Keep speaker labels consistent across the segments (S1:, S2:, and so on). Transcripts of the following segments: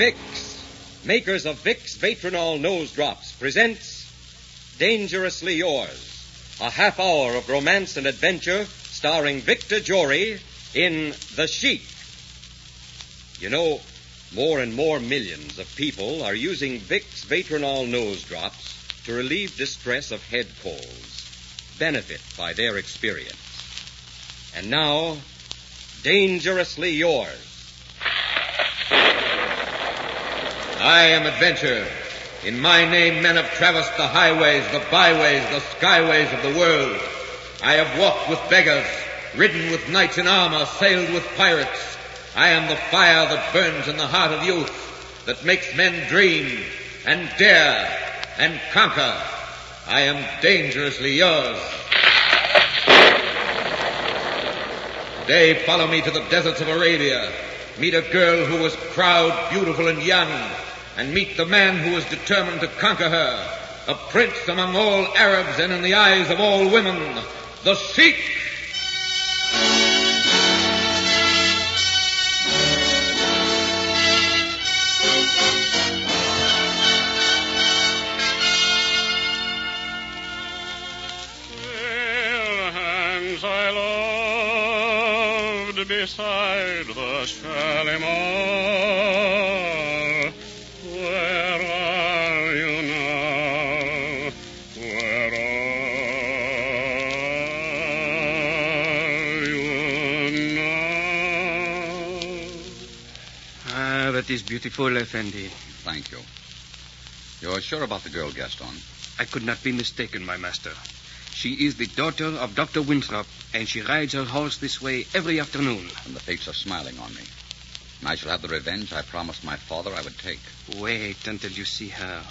S1: Vicks, makers of Vicks Vatronol Nose Drops, presents Dangerously Yours, a half hour of romance and adventure starring Victor Jory in The Sheik. You know, more and more millions of people are using Vicks Vatronol Nose Drops to relieve distress of head colds. Benefit by their experience. And now, Dangerously Yours. I am Adventure. In my name, men have traversed the highways, the byways, the skyways of the world. I have walked with beggars, ridden with knights in armor, sailed with pirates. I am the fire that burns in the heart of youth, that makes men dream and dare and conquer. I am dangerously yours. Today, follow me to the deserts of Arabia. Meet a girl who was proud, beautiful, and young, and meet the man who was determined to conquer her. A prince among all Arabs and in the eyes of all women, the Sheik.
S2: Beside the Shalimar.
S3: Ah, that is beautiful, Effendi.
S4: Thank you. You're sure about the girl, Gaston?
S3: I could not be mistaken, my master. She is the daughter of Dr. Winthrop, and she rides her horse this way every afternoon.
S4: And the fates are smiling on me. And I shall have the revenge I promised my father I would take.
S3: Wait until you see her.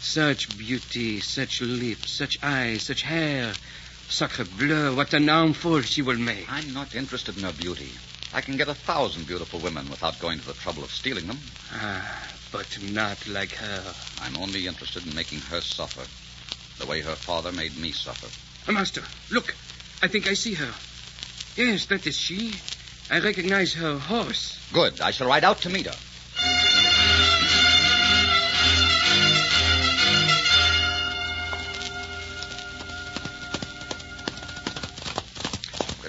S3: Such beauty, such lips, such eyes, such hair. Sacre bleu, what an armful she will make.
S4: I'm not interested in her beauty. I can get a thousand beautiful women without going to the trouble of stealing them.
S3: Ah, but not like her.
S4: I'm only interested in making her suffer. The way her father made me suffer.
S3: Master, look. I think I see her. Yes, that is she. I recognize her horse.
S4: Good. I shall ride out to meet her.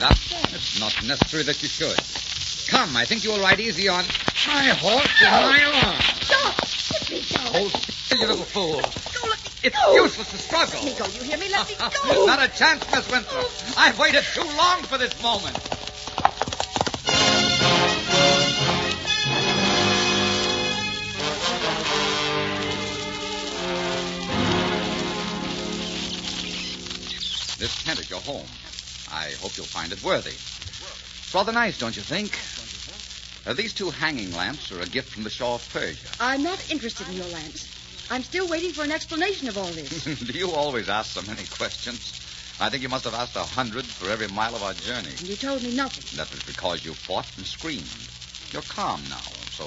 S4: Good afternoon. It's not necessary that you should. Come, I think you will ride easy on my horse with my arm.
S5: Stop! Let me go.
S4: Hold still, you little fool.
S5: Go, let me
S4: It's
S5: go.
S4: useless to struggle.
S5: Let me go. You hear me? Let me go.
S4: Not a chance, Miss Winthrop. Oh. I've waited too long for this moment. This tent is your home. I hope you'll find it worthy. It's rather nice, don't you think? Uh, these two hanging lamps are a gift from the Shah of Persia.
S5: I'm not interested in your lamps. I'm still waiting for an explanation of all this.
S4: Do you always ask so many questions? I think you must have asked a hundred for every mile of our journey.
S5: And you told me nothing.
S4: That was because you fought and screamed. You're calm now, so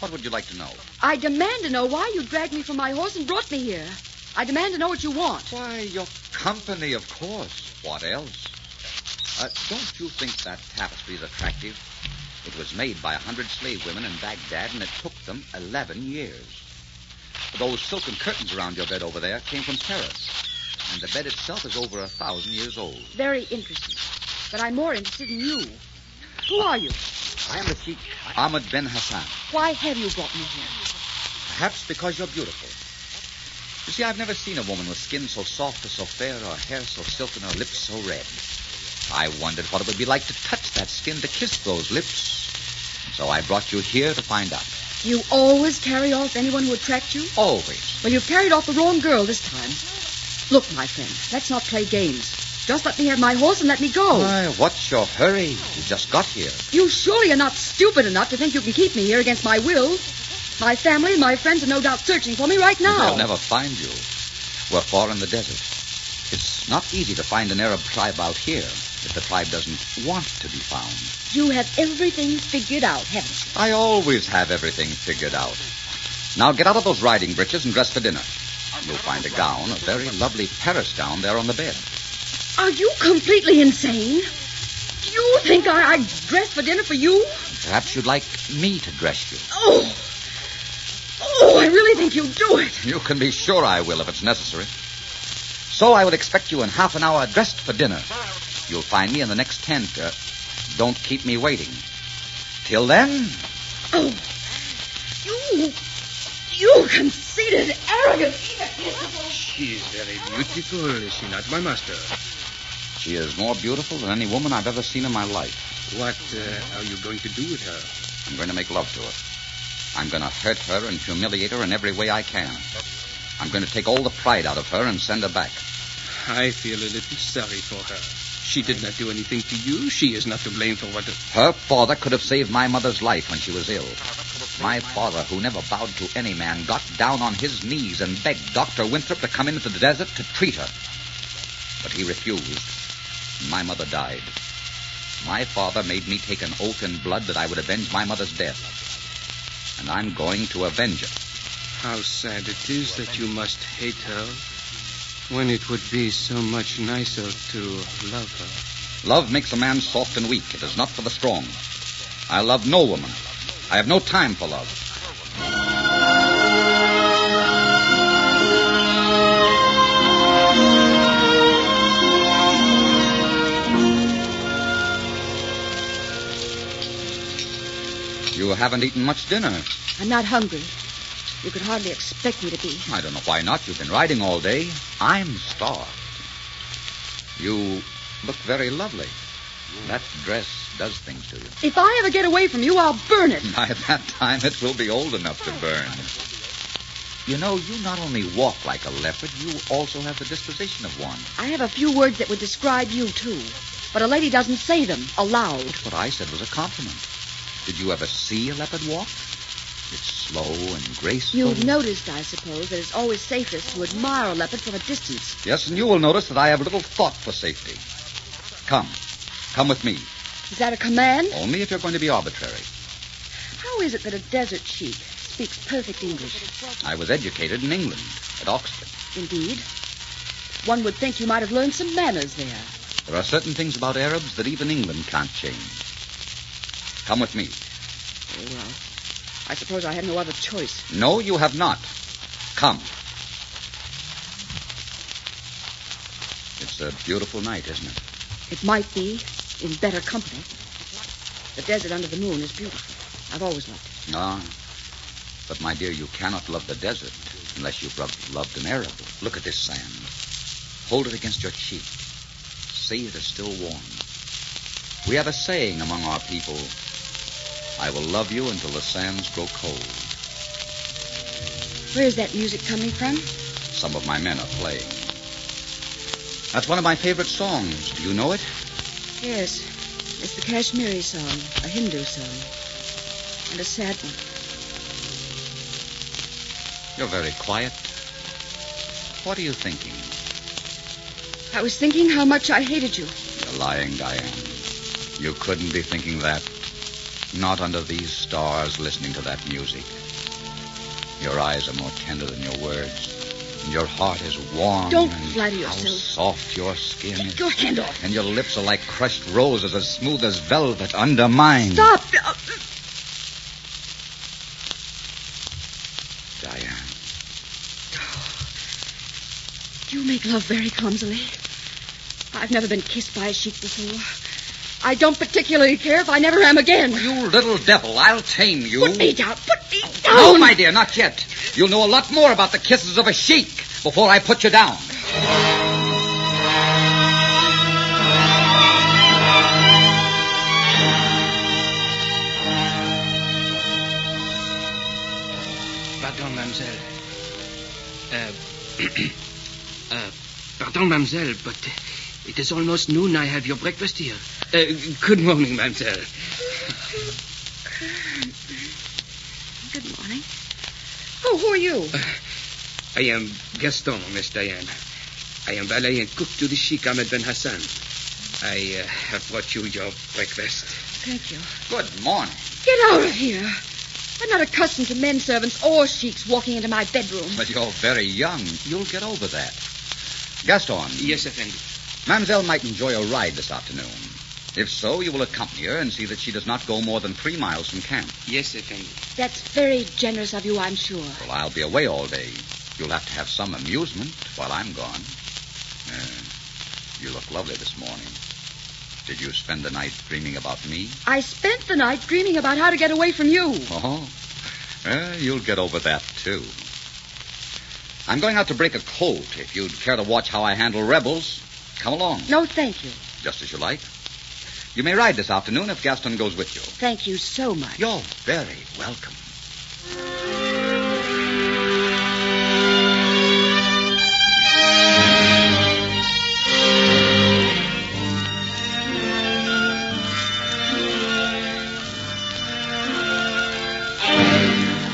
S4: what would you like to know?
S5: I demand to know why you dragged me from my horse and brought me here. I demand to know what you want.
S4: Why, your company, of course. What else? Uh, don't you think that tapestry is attractive? It was made by a hundred slave women in Baghdad, and it took them eleven years. Those silken curtains around your bed over there came from Paris, and the bed itself is over a thousand years old.
S5: Very interesting. But I'm more interested in you. Who are you?
S4: I am the Sheikh Ahmed Ben Hassan.
S5: Why have you brought me here?
S4: Perhaps because you're beautiful. You see, I've never seen a woman with skin so soft or so fair, or hair so silken, or lips so red. I wondered what it would be like to touch that skin, to kiss those lips. So I brought you here to find out.
S5: You always carry off anyone who attracts you?
S4: Always.
S5: Well, you've carried off the wrong girl this time. Look, my friend, let's not play games. Just let me have my horse and let me go.
S4: Why, what's your hurry? You just got here.
S5: You surely are not stupid enough to think you can keep me here against my will. My family and my friends are no doubt searching for me right now.
S4: They'll never find you. We're far in the desert. It's not easy to find an Arab tribe out here if the tribe doesn't want to be found.
S5: You have everything figured out, haven't you?
S4: I always have everything figured out. Now get out of those riding breeches and dress for dinner. You'll find a gown, a very lovely Paris gown, there on the bed.
S5: Are you completely insane? You think I, I dress for dinner for you?
S4: Perhaps you'd like me to dress you.
S5: Oh, oh I really think you'll do it.
S4: You can be sure I will if it's necessary. So I will expect you in half an hour dressed for dinner. You'll find me in the next tent. Uh, don't keep me waiting. Till then,
S5: Oh, you, you conceited, arrogant, egotistical.
S3: She is very beautiful, is she not, my master?
S4: she is more beautiful than any woman I've ever seen in my life.
S3: What uh, are you going to do with her?
S4: I'm going to make love to her. I'm going to hurt her and humiliate her in every way I can. I'm going to take all the pride out of her and send her back.
S3: I feel a little sorry for her. She did not do anything to you. She is not to blame for what.
S4: Her father could have saved my mother's life when she was ill. My father, who never bowed to any man, got down on his knees and begged Dr. Winthrop to come into the desert to treat her. But he refused. My mother died. My father made me take an oath in blood that I would avenge my mother's death. And I'm going to avenge it.
S3: How sad it is that you must hate her when it would be so much nicer to love her.
S4: Love makes a man soft and weak. It is not for the strong. I love no woman. I have no time for love. You haven't eaten much dinner.
S5: I'm not hungry. You could hardly expect me to be.
S4: I don't know why not. You've been riding all day. I'm starved. You look very lovely. That dress does things to you.
S5: If I ever get away from you, I'll burn it.
S4: By that time, it will be old enough to burn. You know, you not only walk like a leopard, you also have the disposition of one.
S5: I have a few words that would describe you, too. But a lady doesn't say them aloud.
S4: What I said was a compliment. Did you ever see a leopard walk? It's slow and graceful.
S5: You've noticed, I suppose, that it's always safest to admire a leopard from a distance.
S4: Yes, and you will notice that I have little thought for safety. Come. Come with me.
S5: Is that a command?
S4: Only if you're going to be arbitrary.
S5: How is it that a desert sheik speaks perfect English?
S4: I was educated in England, at Oxford.
S5: Indeed. One would think you might have learned some manners there.
S4: There are certain things about Arabs that even England can't change. Come with me.
S5: Very well. I suppose I have no other choice.
S4: No, you have not. Come. It's a beautiful night, isn't it?
S5: It might be in better company. The desert under the moon is beautiful. I've always loved it.
S4: Ah. But, my dear, you cannot love the desert unless you've loved, loved an Arab. Look at this sand. Hold it against your cheek. See, it is still warm. We have a saying among our people I will love you until the sands grow cold.
S5: Where is that music coming from?
S4: Some of my men are playing. That's one of my favorite songs. Do you know it?
S5: Yes. It's the Kashmiri song, a Hindu song. And a sad one.
S4: You're very quiet. What are you thinking?
S5: I was thinking how much I hated you.
S4: You're lying, Diane. You couldn't be thinking that. Not under these stars listening to that music. Your eyes are more tender than your words. And your heart is warm.
S5: Don't flatter
S4: How
S5: yourself.
S4: soft your skin
S5: Get
S4: is.
S5: your hand off.
S4: And your lips are like crushed roses, as smooth as velvet under mine.
S5: Stop!
S4: Diane.
S5: You make love very clumsily. I've never been kissed by a sheik before. I don't particularly care if I never am again.
S4: You little devil, I'll tame you.
S5: Put me down. Put me down.
S4: No, my dear, not yet. You'll know a lot more about the kisses of a sheik before I put you down.
S3: Pardon, mademoiselle. Uh, uh, pardon, mademoiselle, but it is almost noon. I have your breakfast here. Uh, good morning, mademoiselle.
S5: Good morning. Oh, who are you?
S3: I am Gaston, Miss Diane. I am valet and cook to the Sheikh Ahmed Ben Hassan. I uh, have brought you your breakfast.
S5: Thank you.
S4: Good morning.
S5: Get out of here. I'm not accustomed to men servants or sheiks walking into my bedroom.
S4: But you're very young. You'll get over that. Gaston.
S3: Yes, Effendi.
S4: Mademoiselle might enjoy a ride this afternoon. If so, you will accompany her and see that she does not go more than three miles from camp.
S3: Yes, Effendi.
S5: That's very generous of you, I'm sure.
S4: Well, I'll be away all day. You'll have to have some amusement while I'm gone. Uh, you look lovely this morning. Did you spend the night dreaming about me?
S5: I spent the night dreaming about how to get away from you.
S4: Oh, uh, you'll get over that, too. I'm going out to break a colt. If you'd care to watch how I handle rebels, come along.
S5: No, thank you.
S4: Just as you like. You may ride this afternoon if Gaston goes with you.
S5: Thank you so much.
S4: You're very welcome.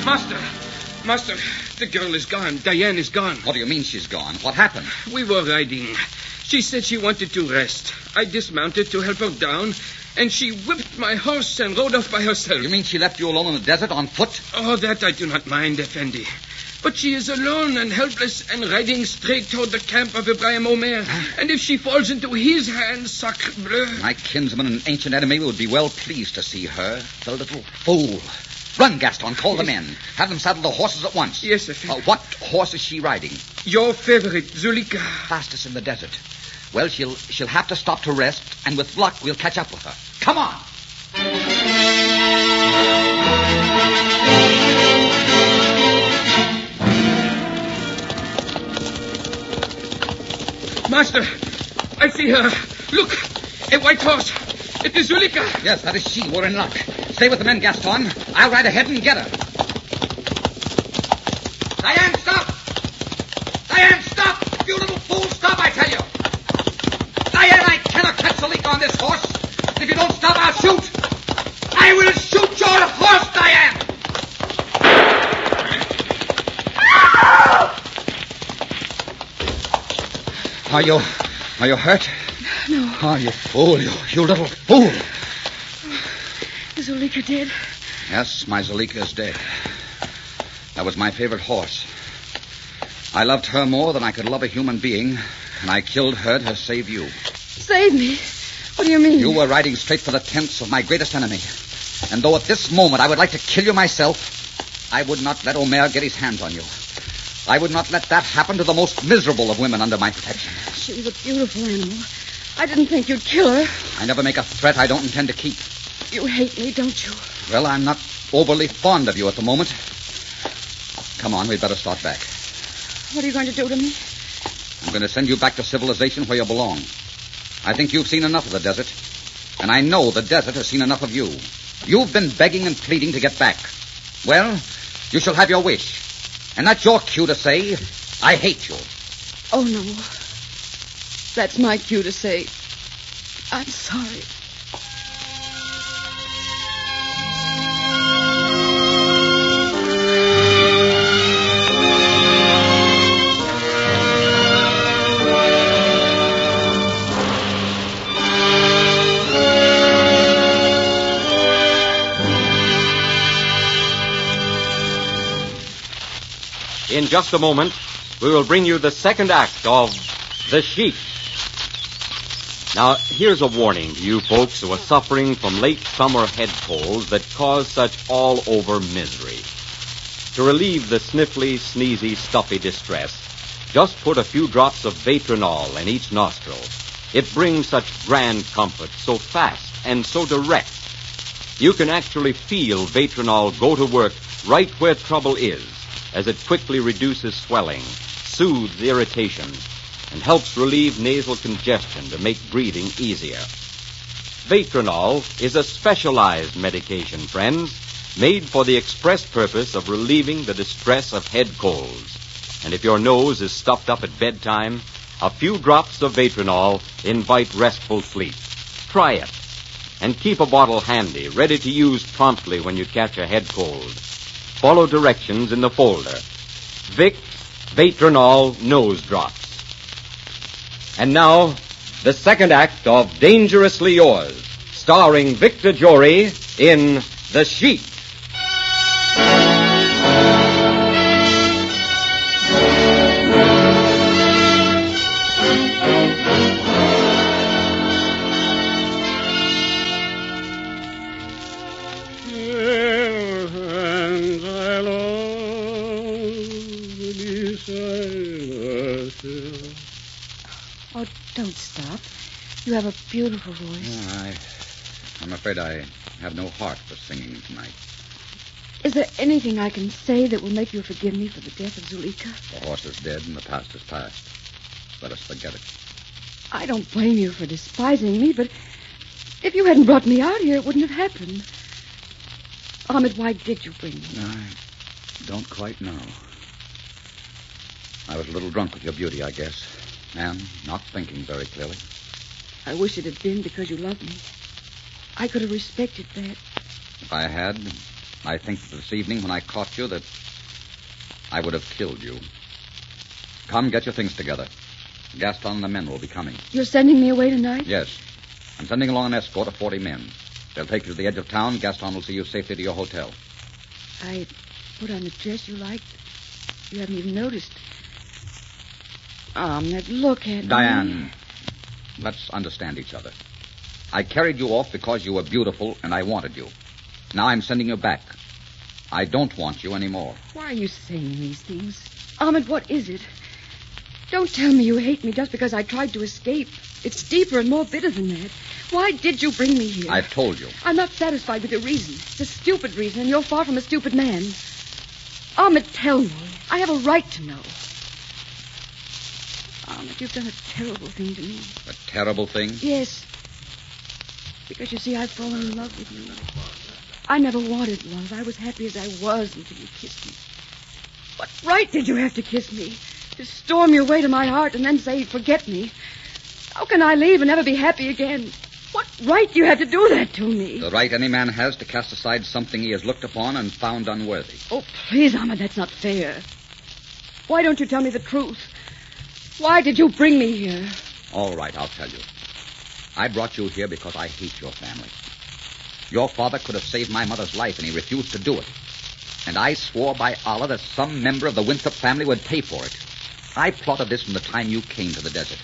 S3: Master! Master, the girl is gone. Diane is gone.
S4: What do you mean she's gone? What happened?
S3: We were riding. She said she wanted to rest. I dismounted to help her down, and she whipped my horse and rode off by herself.
S4: You mean she left you alone in the desert on foot?
S3: Oh, that I do not mind, Effendi. But she is alone and helpless and riding straight toward the camp of Ibrahim Omer. And if she falls into his hands, sacre bleu.
S4: My kinsman and ancient enemy would be well pleased to see her. The little fool. Run, Gaston. Call the men. Have them saddle the horses at once.
S3: Yes, Effendi.
S4: Uh, what horse is she riding?
S3: Your favorite, Zuleika.
S4: Fastest in the desert. Well, she'll she'll have to stop to rest, and with luck, we'll catch up with her. Come on.
S3: Master, I see her. Look, a white horse. It is Zuleika.
S4: Yes, that is she. We're in luck. Stay with the men, Gaston. I'll ride ahead and get her. Diane, stop! Diane, stop! You little fool, stop, I tell you! Diane, I cannot catch Zuleika this horse. If you don't stop, I'll shoot! I will shoot your horse, Diane! Are you... are you hurt?
S5: No.
S4: Oh, you fool, you, you little fool!
S5: Is Zuleika dead?
S4: Yes, my Zuleika is dead. That was my favorite horse. I loved her more than I could love a human being, and I killed her to save you.
S5: Save me. What do you mean?
S4: You were riding straight for the tents of my greatest enemy. And though at this moment I would like to kill you myself, I would not let Omer get his hands on you. I would not let that happen to the most miserable of women under my protection.
S5: She was a beautiful animal. I didn't think you'd kill her.
S4: I never make a threat I don't intend to keep.
S5: You hate me, don't you?
S4: Well, I'm not overly fond of you at the moment. Come on, we'd better start back.
S5: What are you going to do to me?
S4: I'm going to send you back to civilization where you belong. I think you've seen enough of the desert. And I know the desert has seen enough of you. You've been begging and pleading to get back. Well, you shall have your wish. And that's your cue to say, I hate you.
S5: Oh, no. That's my cue to say, I'm sorry.
S1: In just a moment, we will bring you the second act of The Sheik. Now, here's a warning to you folks who are suffering from late summer head colds that cause such all over misery. To relieve the sniffly, sneezy, stuffy distress, just put a few drops of Vatronol in each nostril. It brings such grand comfort so fast and so direct. You can actually feel Vatronol go to work right where trouble is, as it quickly reduces swelling, soothes irritation, and helps relieve nasal congestion to make breathing easier. Vatronol is a specialized medication, friends, made for the express purpose of relieving the distress of head colds. And if your nose is stuffed up at bedtime, a few drops of Vatronol invite restful sleep. Try it. And keep a bottle handy, ready to use promptly when you catch a head cold. Follow directions in the folder. Vicks Vatronol Nose Drops. And now, the second act of Dangerously Yours, starring Victor Jory in The Sheik.
S5: You have a beautiful voice.
S4: Oh, I, I'm afraid I have no heart for singing tonight.
S5: Is there anything I can say that will make you forgive me for the death of Zuleika?
S4: The horse is dead and the past is past. Let us forget it.
S5: I don't blame you for despising me, but if you hadn't brought me out here, it wouldn't have happened. Ahmed, why did you bring me?
S4: I don't quite know. I was a little drunk with your beauty, I guess, and not thinking very clearly.
S5: I wish it had been because you loved me. I could have respected that.
S4: If I had, I think this evening when I caught you that I would have killed you. Come, get your things together. Gaston and the men will be coming.
S5: You're sending me away tonight?
S4: Yes. I'm sending along an escort of 40 men. They'll take you to the edge of town. Gaston will see you safely to your hotel.
S5: I put on the dress you liked. You haven't even noticed. Um, Ahmed, look at me.
S4: Let's understand each other. I carried you off because you were beautiful and I wanted you. Now I'm sending you back. I don't want you anymore.
S5: Why are you saying these things? Ahmed, what is it? Don't tell me you hate me just because I tried to escape. It's deeper and more bitter than that. Why did you bring me here?
S4: I've told you.
S5: I'm not satisfied with your reason. It's a stupid reason, and you're far from a stupid man. Ahmed, tell me. I have a right to know. You've done a terrible thing to me.
S4: A terrible thing?
S5: Yes. Because you see, I've fallen in love with you. I never wanted love. I was happy as I was until you kissed me. What right did you have to kiss me? To storm your way to my heart and then say, forget me. How can I leave and never be happy again? What right do you have to do that to me?
S4: The right any man has to cast aside something he has looked upon and found unworthy.
S5: Oh, please, Ahmed, that's not fair. Why don't you tell me the truth? Why did you bring me here?
S4: All right, I'll tell you. I brought you here because I hate your family. Your father could have saved my mother's life, and he refused to do it. And I swore by Allah that some member of the Winthrop family would pay for it. I plotted this from the time you came to the desert.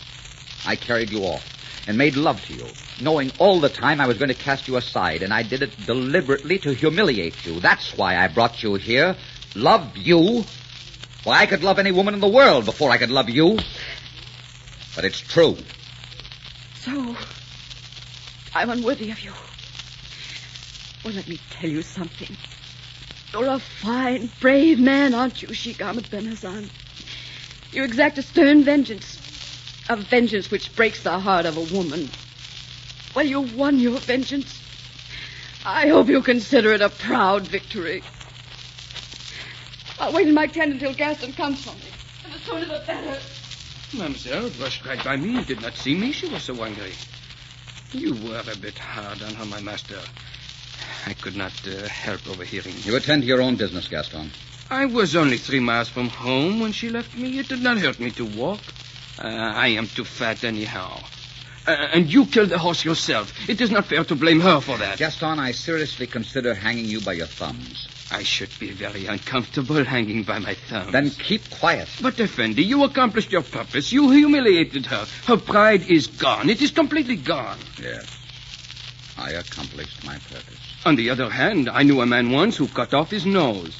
S4: I carried you off and made love to you, knowing all the time I was going to cast you aside, and I did it deliberately to humiliate you. That's why I brought you here. Love you? Why, I could love any woman in the world before I could love you. But it's true.
S5: So, I'm unworthy of you. Well, let me tell you something. You're a fine, brave man, aren't you, Sheikh Ahmed Ben Hassan? You exact a stern vengeance. A vengeance which breaks the heart of a woman. Well, you won your vengeance. I hope you consider it a proud victory. I'll wait in my tent until Gaston comes for me. And the sooner the better.
S3: Mademoiselle brushed right by me. You did not see me. She was so angry. You were a bit hard on her, my master. I could not uh, help overhearing.
S4: You attend to your own business, Gaston.
S3: I was only three miles from home when she left me. It did not hurt me to walk. Uh, I am too fat anyhow. Uh, and you killed the horse yourself. It is not fair to blame her for that.
S4: Gaston, I seriously consider hanging you by your thumbs.
S3: I should be very uncomfortable hanging by my thumbs.
S4: Then keep quiet.
S3: But, Effendi, you accomplished your purpose. You humiliated her. Her pride is gone. It is completely gone.
S4: Yes. I accomplished my purpose.
S3: On the other hand, I knew a man once who cut off his nose.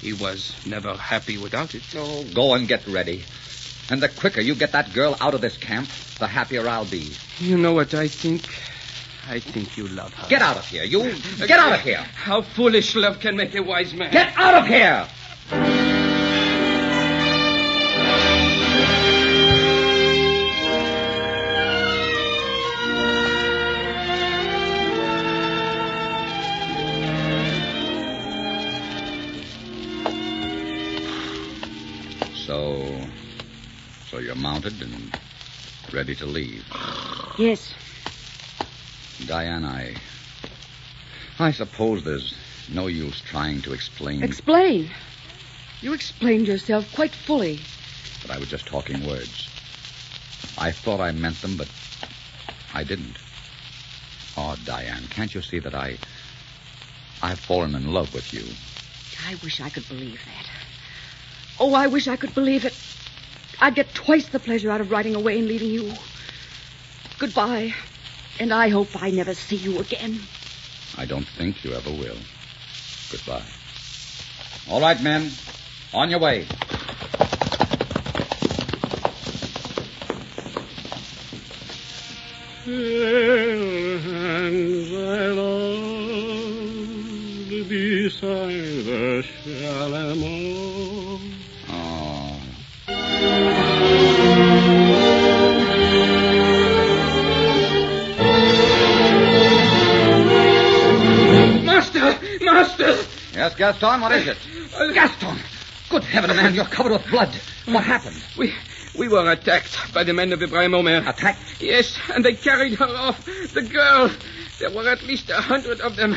S3: He was never happy without it.
S4: So go and get ready. And the quicker you get that girl out of this camp, the happier I'll be.
S3: You know what I think? I think you love her.
S4: Get out of here, you. Get out of here.
S3: How foolish love can make a wise man.
S4: Get out of here! So, so you're mounted and ready to leave.
S5: Yes.
S4: Diane, I. I suppose there's no use trying to explain,
S5: Explain. You explained yourself quite fully.
S4: but I was just talking words. I thought I meant them, but I didn't. Oh, Diane, can't you see that I. I've fallen in love with you?
S5: I wish I could believe that. Oh, I wish I could believe it. I'd get twice the pleasure out of riding away and leaving you. Goodbye. And I hope I never see you again.
S4: I don't think you ever will. Goodbye. All right, men. On your way. Gaston, what is it? Gaston! Good heaven, man, you're covered with blood. What happened?
S3: We we were attacked by the men of Ibrahim Omer.
S4: Attacked?
S3: Yes, and they carried her off. The girl. There were at least a hundred of them.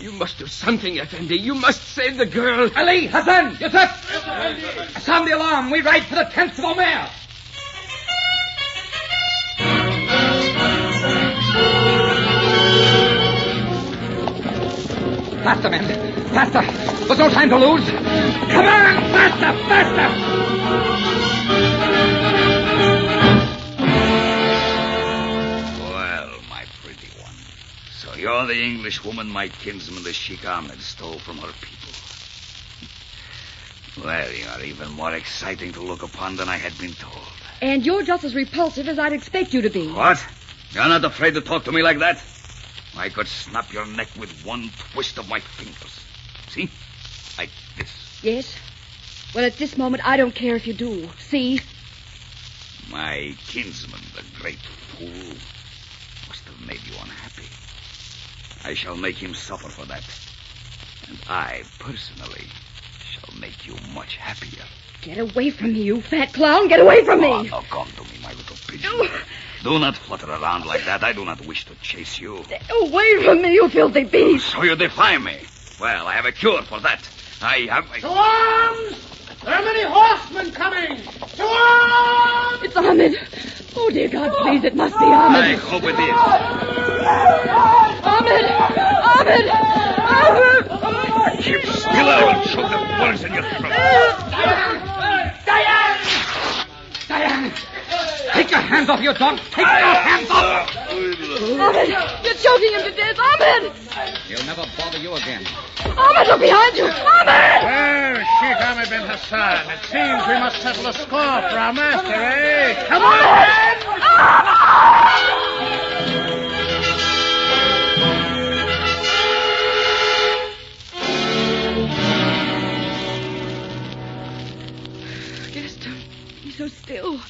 S3: You must do something, Effendi. You must save the girl.
S4: Ali, Hassan, Yusuf! Sound the alarm. We ride for the tents of Omer. Faster, men. Faster. There's no time to lose. Come on! Faster! Faster!
S6: Well, my pretty one. So you're the English woman my kinsman, the Sheikh Ahmed, stole from her people. Well, you are even more exciting to look upon than I had been told.
S5: And you're just as repulsive as I'd expect you to be.
S6: What? You're not afraid to talk to me like that? I could snap your neck with one twist of my fingers. See? Like this.
S5: Yes? Well, at this moment, I don't care if you do. See?
S6: My kinsman, the great fool, must have made you unhappy. I shall make him suffer for that. And I, personally, shall make you much happier.
S5: Get away from me, you fat clown. Get away from
S6: Oh,
S5: me.
S6: now come to me, my little pigeon.
S5: No.
S6: Do not flutter around like that. I do not wish to chase you.
S5: Away from me, you filthy beast.
S6: So you defy me. Well, I have a cure for that. I have.
S2: To arms! There are many horsemen coming! To arms!
S5: It's Ahmed. Oh, dear God, please, it must be Ahmed.
S6: I hope it is.
S5: Ahmed! Ahmed! Ahmed!
S6: Keep still, or I will choke the words in your throat.
S4: Diane! Diane! Take your hands off your dog! Take your hands off!
S5: Ahmed! You're choking him to death! Ahmed!
S4: He'll never bother you again.
S5: Ahmed, look behind you! Ahmed!
S2: Well, Sheikh Ahmed bin Hassan, it seems we must settle a score for our master, eh? Come on!
S5: Gaston, he's so still.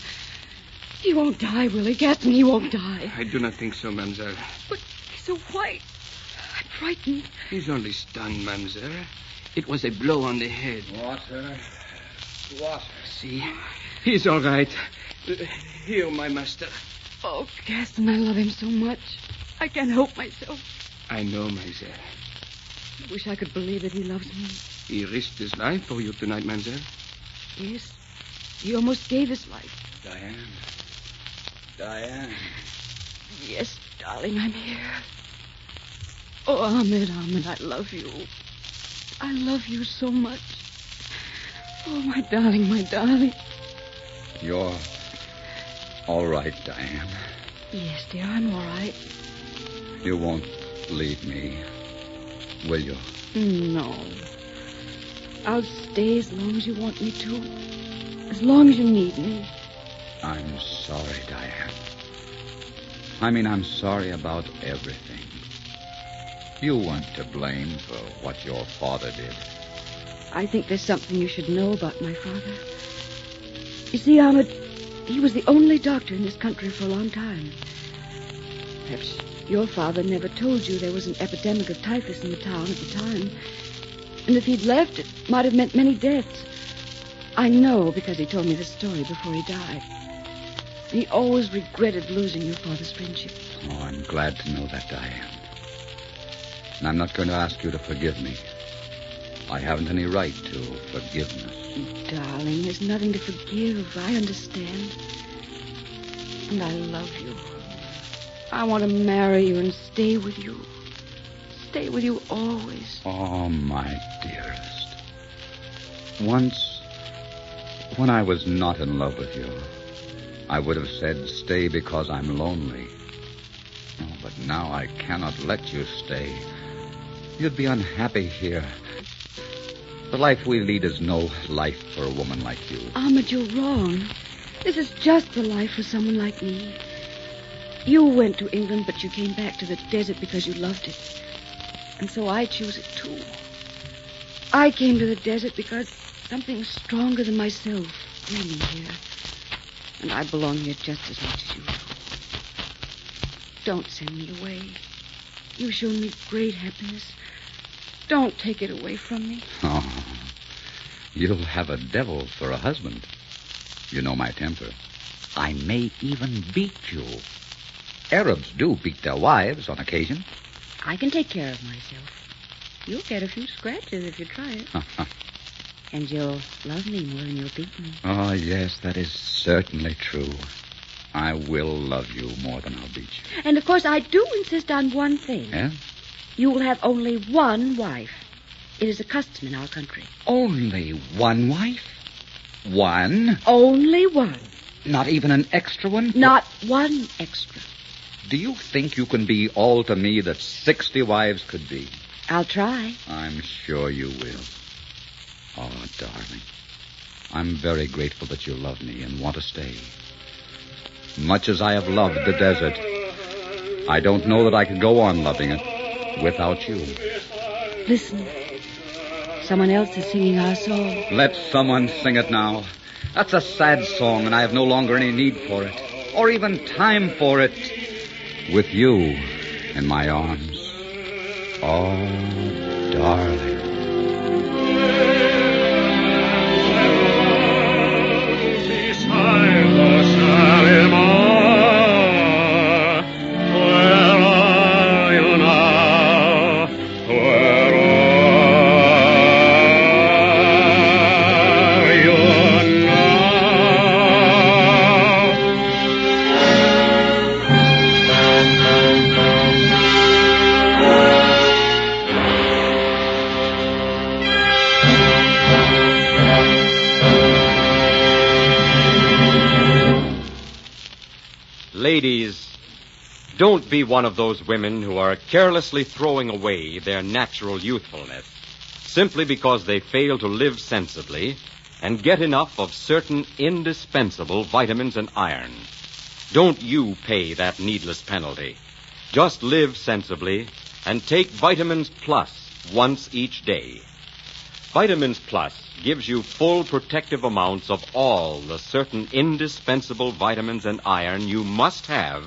S5: He won't die, will he? Gaston, he won't die.
S3: I do not think so, mademoiselle.
S5: But he's so white. I'm frightened.
S3: He's only stunned, mademoiselle. It was a blow on the head.
S4: Water. Water.
S3: See? He's all right. Here, my master.
S5: Oh, Gaston, I love him so much. I can't help myself.
S3: I know, mademoiselle.
S5: I wish I could believe that he loves me.
S3: He risked his life for you tonight, mademoiselle.
S5: Yes. He almost gave his life.
S4: Diane. Diane.
S5: Yes, darling, I'm here. Oh, Ahmed, Ahmed, I love you. I love you so much. Oh, my darling, my darling.
S4: You're all right, Diane.
S5: Yes, dear, I'm all right.
S4: You won't leave me, will you?
S5: No. I'll stay as long as you want me to. As long as you need me.
S4: I'm sorry, Diane. I mean, I'm sorry about everything. You weren't to blame for what your father did.
S5: I think there's something you should know about my father. You see, Ahmed, he was the only doctor in this country for a long time. Perhaps your father never told you there was an epidemic of typhus in the town at the time. And if he'd left, it might have meant many deaths. I know because he told me the story before he died. He always regretted losing your father's friendship.
S4: Oh, I'm glad to know that, Diane. And I'm not going to ask you to forgive me. I haven't any right to forgiveness.
S5: Oh, darling, there's nothing to forgive. I understand. And I love you. I want to marry you and stay with you. Stay with you always.
S4: Oh, my dearest. Once, when I was not in love with you, I would have said, stay because I'm lonely. But now I cannot let you stay. You'd be unhappy here. The life we lead is no life for a woman like you.
S5: Ahmed, you're wrong. This is just the life for someone like me. You went to England, but you came back to the desert because you loved it. And so I choose it too. I came to the desert because something stronger than myself drew me here. And I belong here just as much as you do. Don't send me away. You've shown me great happiness. Don't take it away from me.
S4: Oh, you'll have a devil for a husband. You know my temper. I may even beat you. Arabs do beat their wives on occasion.
S5: I can take care of myself. You'll get a few scratches if you try it. and you'll love me more than you'll beat me.
S4: oh, ah, yes, that is certainly true. I will love you more than I'll beat you.
S5: And of course, I do insist on one thing.
S4: Yeah?
S5: You will have only one wife. It is a custom in our country.
S4: Only one wife? One?
S5: Only one.
S4: Not even an extra one?
S5: Not one extra.
S4: Do you think you can be all to me that 60 wives could be?
S5: I'll try.
S4: I'm sure you will. Oh, darling. I'm very grateful that you love me and want to stay. Much as I have loved the desert, I don't know that I could go on loving it without you.
S5: Listen. Someone else is singing our song.
S4: Let someone sing it now. That's a sad song, and I have no longer any need for it, or even time for it. With you in my arms. Oh, darling.
S1: Ladies, don't be one of those women who are carelessly throwing away their natural youthfulness simply because they fail to live sensibly and get enough of certain indispensable vitamins and iron. Don't you pay that needless penalty. Just live sensibly and take Vitamins Plus once each day. Vitamins Plus gives you full protective amounts of all the certain indispensable vitamins and iron you must have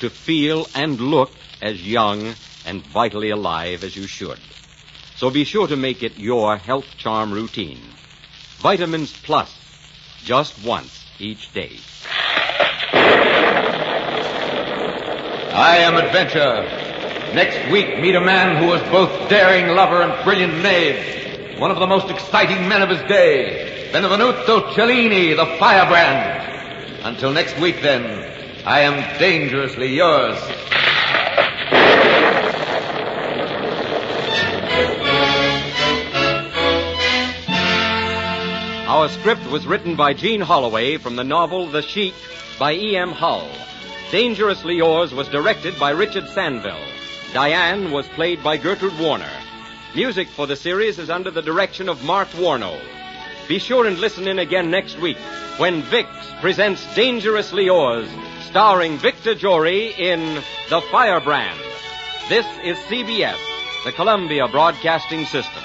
S1: to feel and look as young and vitally alive as you should. So be sure to make it your health charm routine. Vitamins Plus, just once each day.
S7: I am Adventure. Next week, meet a man who was both daring lover and brilliant knave. One of the most exciting men of his day. Benvenuto Cellini, the firebrand. Until next week, then, I am dangerously yours.
S1: Our script was written by Jean Holloway from the novel The Sheik by E.M. Hull. Dangerously Yours was directed by Richard Sanville. Diane was played by Gertrude Warner. Music for the series is under the direction of Mark Warnow. Be sure and listen in again next week when Vicks presents Dangerously Yours, starring Victor Jory in The Firebrand. This is CBS, the Columbia Broadcasting System.